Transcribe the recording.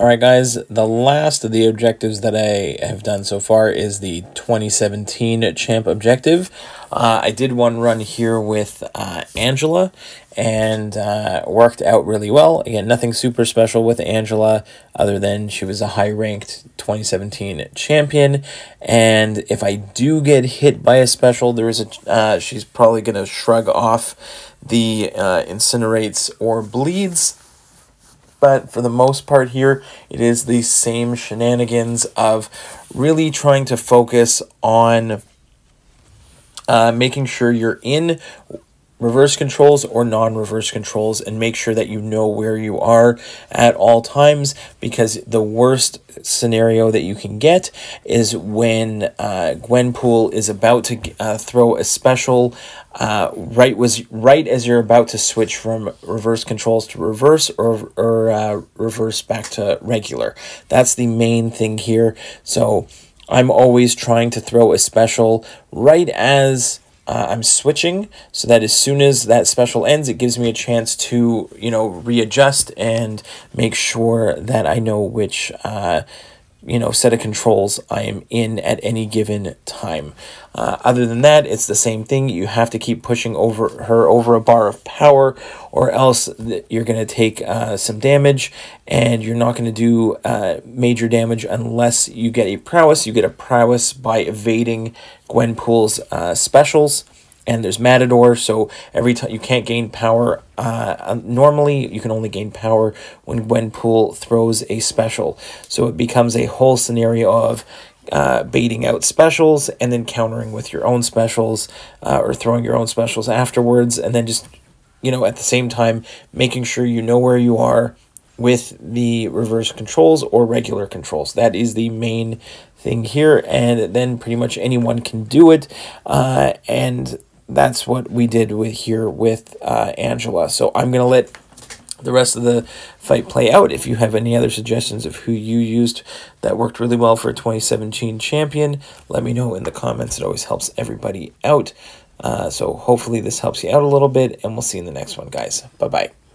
All right, guys, the last of the objectives that I have done so far is the 2017 Champ Objective. Uh, I did one run here with uh, Angela and uh, worked out really well. Again, nothing super special with Angela other than she was a high ranked 2017 champion. And if I do get hit by a special, there is a uh, she's probably going to shrug off the uh, incinerates or bleeds but for the most part here, it is the same shenanigans of really trying to focus on uh, making sure you're in reverse controls or non-reverse controls and make sure that you know where you are at all times because the worst scenario that you can get is when uh, Gwenpool is about to uh, throw a special uh, right was right as you're about to switch from reverse controls to reverse or, or uh, reverse back to regular. That's the main thing here. So I'm always trying to throw a special right as uh, I'm switching. So that as soon as that special ends, it gives me a chance to, you know, readjust and make sure that I know which, uh, you know, set of controls I am in at any given time. Uh, other than that, it's the same thing. You have to keep pushing over her over a bar of power, or else you're going to take uh, some damage, and you're not going to do uh, major damage unless you get a prowess. You get a prowess by evading Gwenpool's uh, specials and there's Matador, so every time you can't gain power. Uh, normally, you can only gain power when Gwenpool throws a special. So it becomes a whole scenario of uh, baiting out specials and then countering with your own specials uh, or throwing your own specials afterwards, and then just, you know, at the same time, making sure you know where you are with the reverse controls or regular controls. That is the main thing here, and then pretty much anyone can do it. Uh, and that's what we did with here with uh, Angela. So I'm going to let the rest of the fight play out. If you have any other suggestions of who you used that worked really well for a 2017 champion, let me know in the comments. It always helps everybody out. Uh, so hopefully this helps you out a little bit, and we'll see you in the next one, guys. Bye-bye.